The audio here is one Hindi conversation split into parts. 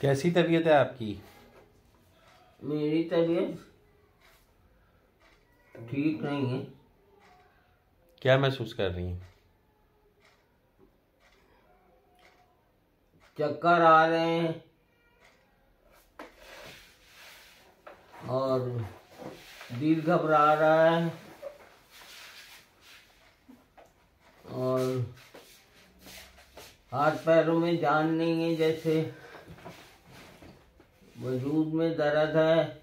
कैसी तबीयत है आपकी? मेरी तबीयत ठीक नहीं है। क्या महसूस कर रही हैं? चक्कर आ रहे हैं। और दिल घबरा रहा है। और हाथ पैरों में जान नहीं है जैसे। वजूद में दर्द है।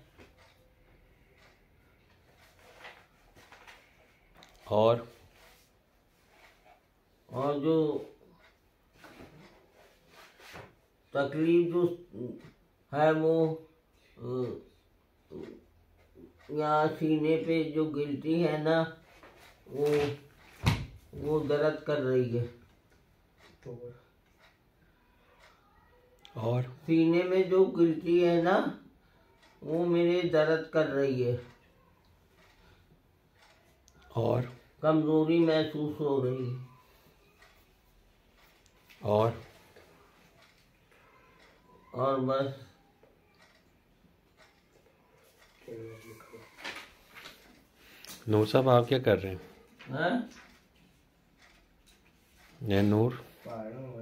और? और जो तकलीफ़ जो है वो यहाँ सीने पे जो गिल्टी है ना वो वो दर्द कर रही है। और? सीने में जो गिल्टी है ना वो मेरे दर्द कर रही है। और? कमज़ोरी महसूस हो रही है। और? और बस। नूर साहब आप क्या कर रहे हैं? हैं? नूर? 反正我